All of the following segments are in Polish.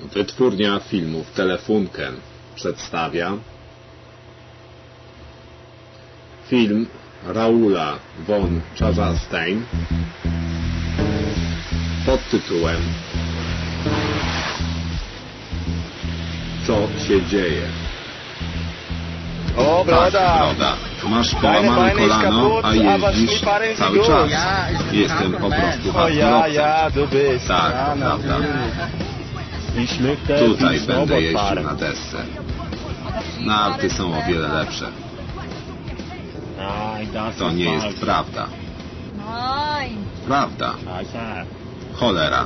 Wytwórnia filmów Telefunken przedstawia film Raula von Chazarstein pod tytułem Co się dzieje? O, Tak, broda! broda. Masz połamane kolano, a jeździsz cały czas. Jestem po prostu hardkorowcem. Tak, prawda. Tutaj będę jeździł na desce. Narty są o wiele lepsze. To nie jest prawda. Prawda. Ja. Cholera.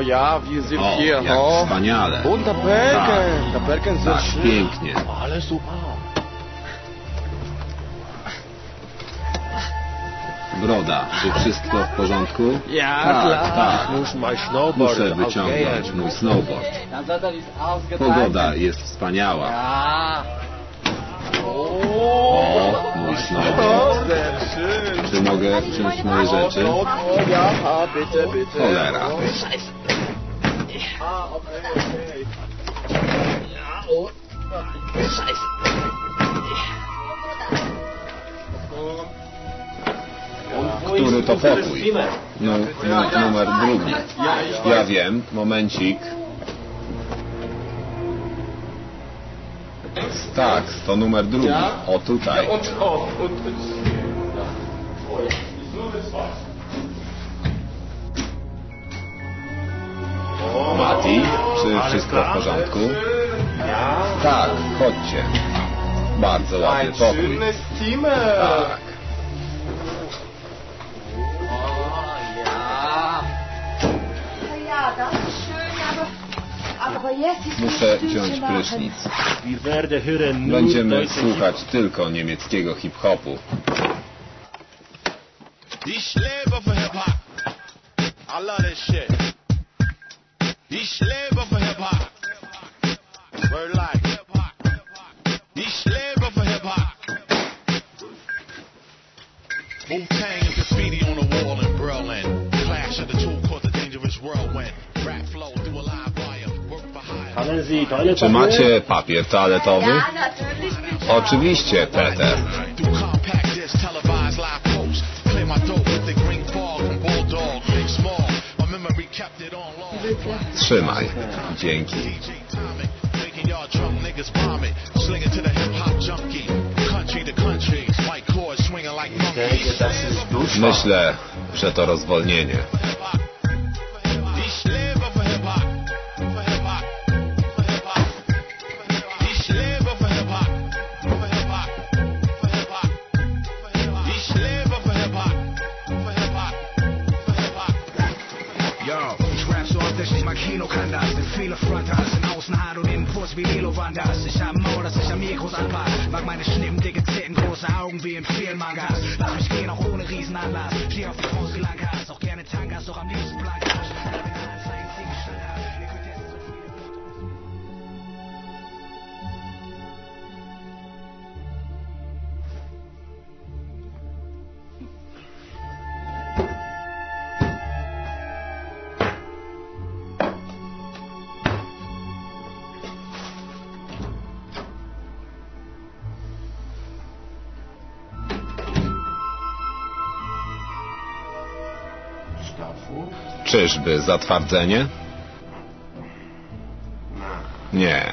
Oh ja, sind O, hier. jak oh. wspaniale. Bergen. Der Bergen sind Tak, pięknie. Alles super. Broda, czy wszystko w porządku? Ja, Tak, klar. tak. Snowboard Muszę wyciągnąć mój snowboard. Pogoda jest wspaniała. O, Czy mogę wziąć moje rzeczy? Cholera. Który to pokój? No, numer drugi. Ja wiem, momencik. Tak, to numer drugi. O tutaj. Mati, czy wszystko w porządku? Tak, chodźcie. Bardzo ładny pokój. Tak. Muszę wziąć prysznic. Będziemy słuchać tylko niemieckiego hip-hopu. Ich lebe für white cords swinging like monkeys. Das ist Duschbad. Myślę, że to rozwolnienie. Oft, ich mal Kino kann das. Denn viele Frontas in Außenhart und Infos wie Lilo Wanders. Ich hab Maul, dass ich am Mikros anpass. Mag meine Schnippen, dicke Zitten, große Augen wie in vielen Mangas. Lass mich gehen, auch ohne Riesenanlass. Steh auf die Front wie Langhas, auch gerne Tangas, doch am liebsten Blankas. Czyżby zatwardzenie? Nie.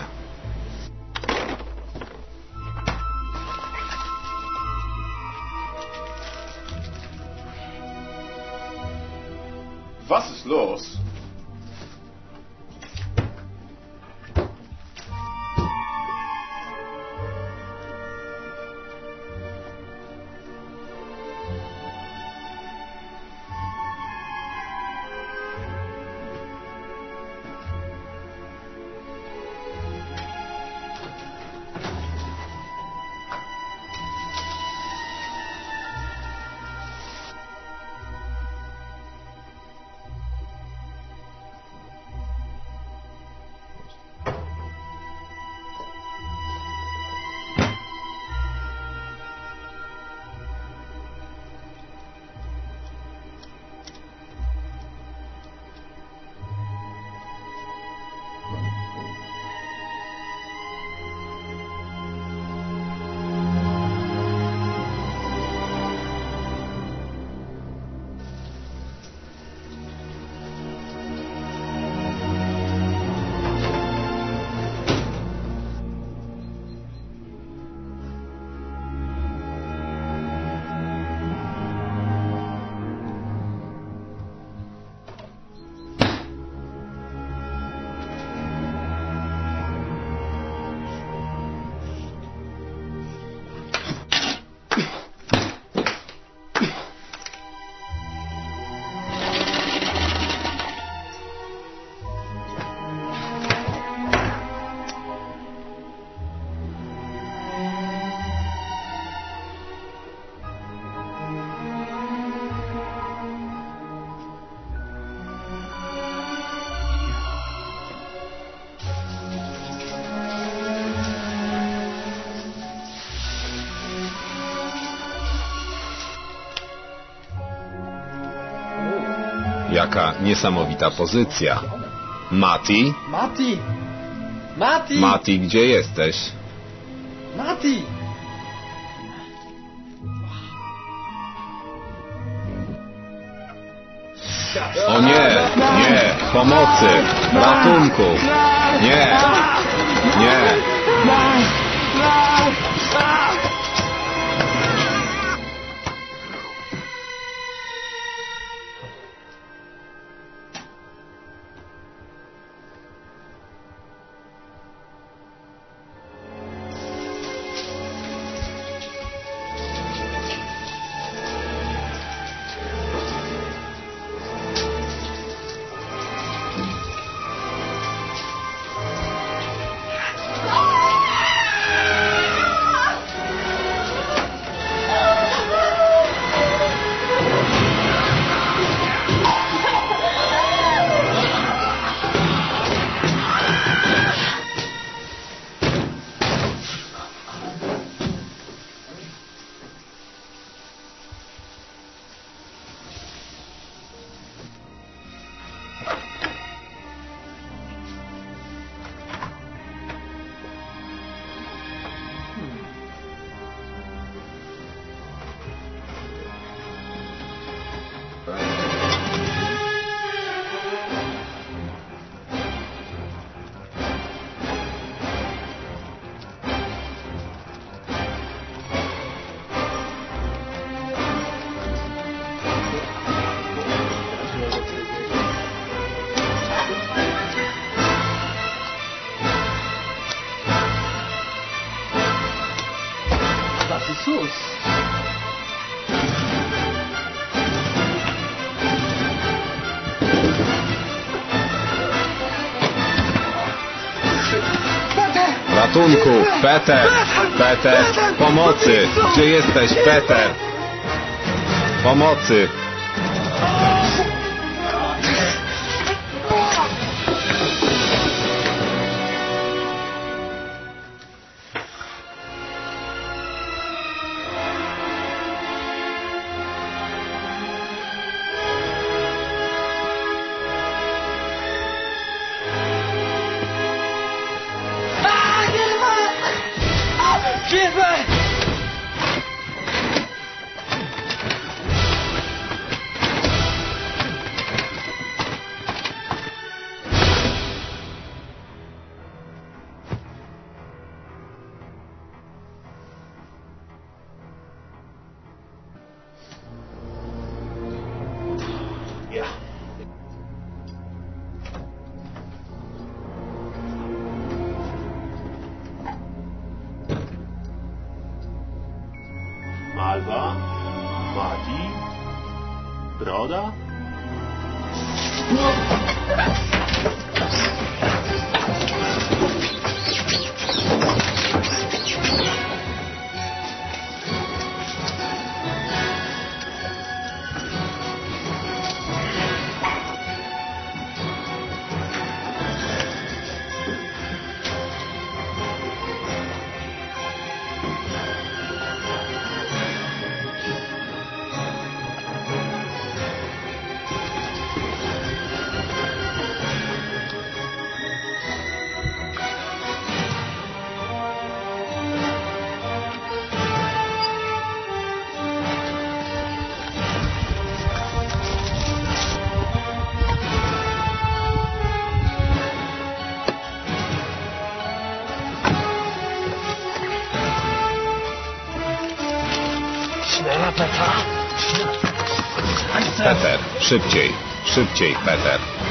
Jaka niesamowita pozycja. Mati? Mati! Mati! Mati, gdzie jesteś? Mati! O nie, nie, pomocy, ratunku. Nie, nie. Ratunku, Peter, Peter, pomocy. Gdzie jesteś, Peter? Pomocy. Alba, Mati, Broda? Peter, szybciej, szybciej, Peter.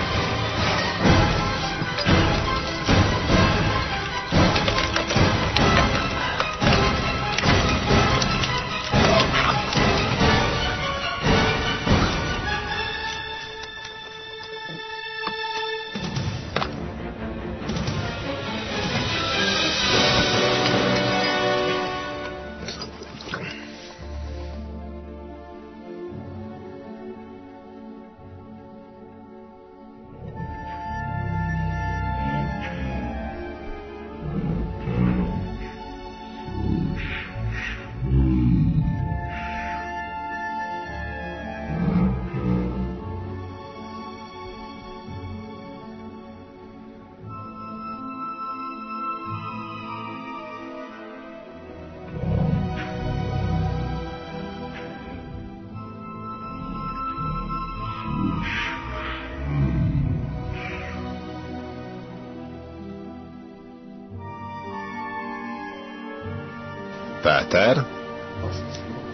Peter?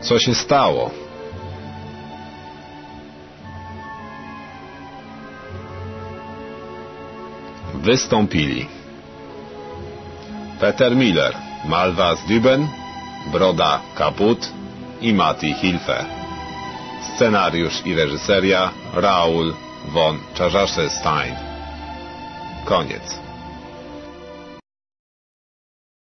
Co się stało? Wystąpili Peter Miller, Malva Zdüben, Broda Kaput i Mati Hilfe. Scenariusz i reżyseria Raul von Czarzaszestein. Koniec.